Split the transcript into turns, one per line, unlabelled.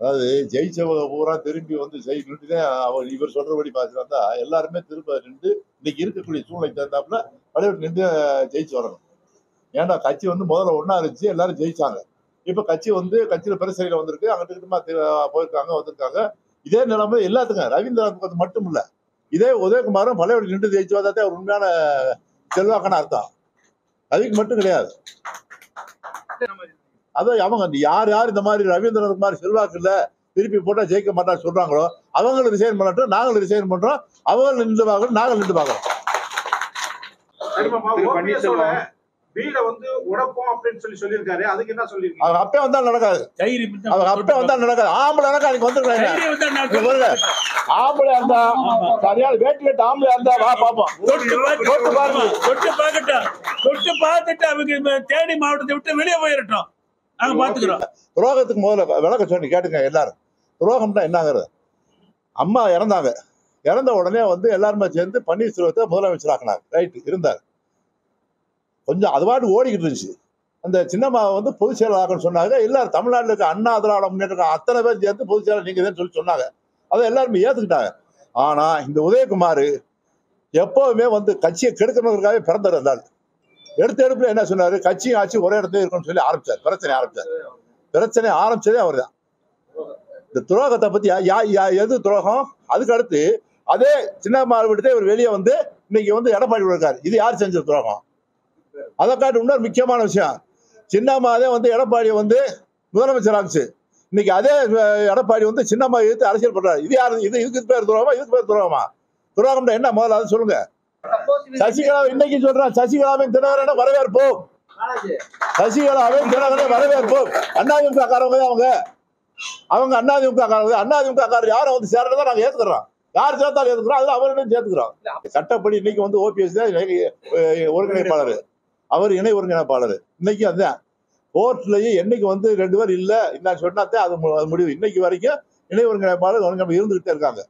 அதாவது ஜெயிச்சவங்க பூரா திரும்பி வந்து செய்யணுட்டு தான் அவர் இவர் சொல்றபடி பார்த்துருந்தா எல்லாருமே திரும்ப நின்று இன்னைக்கு இருக்கக்கூடிய சூழ்நிலை தகுந்தாப்புல பழைய நின்று ஜெயிச்சு வரணும். ஏன்னா கட்சி வந்து முதல்ல ஒன்னா இருந்துச்சு எல்லாரும் ஜெயிச்சாங்க. இப்ப கட்சி வந்து கட்சியில பிரச்சனைகள் வந்திருக்கு அங்கிட்டு கிட்டமா போயிருக்காங்க வந்திருக்காங்க. இதே நிலைமை எல்லாத்துக்கும் ரவீந்திரநாத் மட்டும் இல்ல. இதே உதயகுமாரும் பழைய நின்று ஜெயிச்சு வந்தாதே ஒரு உண்மையான செல்வாக்கான அர்த்தம். அதுக்கு மட்டும் கிடையாது. அதான் அவங்க யார் யார் இந்த மாதிரி ரவீந்திரநாத் மாதிரி செல்வாக்கு இல்ல திருப்பி போட்டா ஜெயிக்க மாட்டான்னு சொல்றாங்களோ அவங்களும் ரிசைன் பண்ணட்டும் நாங்களும் ரிசைன் பண்றோம் அவங்க நின்று பார்க்கணும் நாங்கள் நின்று பார்க்கறோம்.
வீட வந்து உடைப்போம் அப்படின்னு சொல்லி சொல்லியிருக்காரு. அதுக்கு என்ன சொல்லிருக்கீங்க
அவங்க அப்பே வந்தா நடக்காது. அவங்க அப்பே வந்தா நடக்காது. ஆம்பளை நடக்கா அன்னைக்கு வந்துருக்காங்க. ஆம்பளை இருந்தா சரியான வேட்டி கட்டு ஆம்பளை இருந்தா வா பாப்போம்
தொட்டு பார்த்து-
தொட்டு
பார்த்துட்டு. அவங்க தேனி மாவட்டத்தை விட்டு வெளியே போயிடட்டும் நாங்க பாத்துக்கிறோம்.
துரோகத்துக்கு முதல்ல விளக்க சொல்லி கேட்டுங்க எல்லாரும். துரோகம்னா என்னங்கிறது. அம்மா இறந்தாங்க. இறந்த உடனே வந்து எல்லாருமே சேர்ந்து பன்னீர்செல்வத்தை முதலமைச்சர் ஆக்கினாங்க. ரைட்டு இருந்தார் கொஞ்சம் அது பாட்டு ஓடிக்கிட்டு இருந்துச்சு. அந்த சின்னம்மா வந்து பொதுச் செயலாளர் ஆக்கணும்னு சொன்னாங்க. எல்லாரும் தமிழ்நாட்டில் இருக்க அண்ணா திராவிட முன்னேற்ற அத்தனை பேர் சேர்ந்து பொதுச் செயலாளர் நீங்க தான் சொல்லி சொன்னாங்க. அதை எல்லாருமே ஏத்துக்கிட்டாங்க. ஆனா இந்த உதயகுமார் எப்பவுமே வந்து கட்சியை கெடுக்கணுங்கிறதுக்காகவே பிறந்தவர் இருந்தார் எடுத்த எடுப்புல என்ன சொன்னாரு? கட்சியும் ஆட்சி ஒரே இடத்துல இருக்கும்னு சொல்லி ஆரம்பிச்சார். பிரச்சனை ஆரம்பிச்சார். பிரச்சனை ஆரம்பிச்சதே அவர் தான் இந்த துரோகத்தை பத்தி யா- யா- எது துரோகம்? அதுக்கு அடுத்து அதே சின்னம்மா விட்டு இவர் வெளியே வந்து இன்னைக்கு வந்து எடப்பாடி இருக்காரு. இது யார் செஞ்ச துரோகம்? அதை காட்டு இன்னொரு முக்கியமான விஷயம். சின்னம்மாவே வந்து எடப்பாடியை வந்து முதலமைச்சர் ஆச்சு. இன்னைக்கு அதே எடப்பாடி வந்து சின்னம்மா எடுத்து அரசியல் பண்றாரு. இது யார்? இது இதுக்கு பேர் துரோகமா? இதுக்கு பேர் துரோகமா? துரோகம்னா என்ன முதல்ல அதை சொல்லுங்க. சசிகலா இன்னைக்கு சொல்றான் சசிகலாவின் தினகரனை வரவேற்போம். சசிகலாவின் தினகரனை வரவேற்போம். அண்ணாதிமுக காரவங்க அவங்க. அவங்க அண்ணாதிமுக காரங்க அண்ணாதிமுக காரர் யாரும் வந்து சேர்றதை நாங்க ஏத்துக்கிறோம். யார் சேர்த்தாலும் ஏத்துக்கிறோம். அதுல அவரையும் சேர்த்துக்கிறோம். சட்டப்படி இன்னைக்கு வந்து ஓபிஎஸ் தான் ஒருங்கிணைப்பாளர். அவர் இணை ஒருங்கிணைப்பாளர். இன்னைக்கு அதுதான் கோர்ட்லயும் என்னைக்கு வந்து ரெண்டு பேர் இல்ல அது மு- அது முடிவு. இன்னைக்கு வரைக்கும் இணை ஒருங்கிணைப்பாளர் ஒருங்கிணைப்பு இருந்துகிட்டே இருக்காங்க.